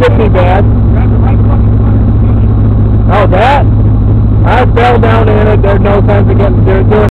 couldn't be bad. Oh, that? I fell down in it. There's no sense of getting doing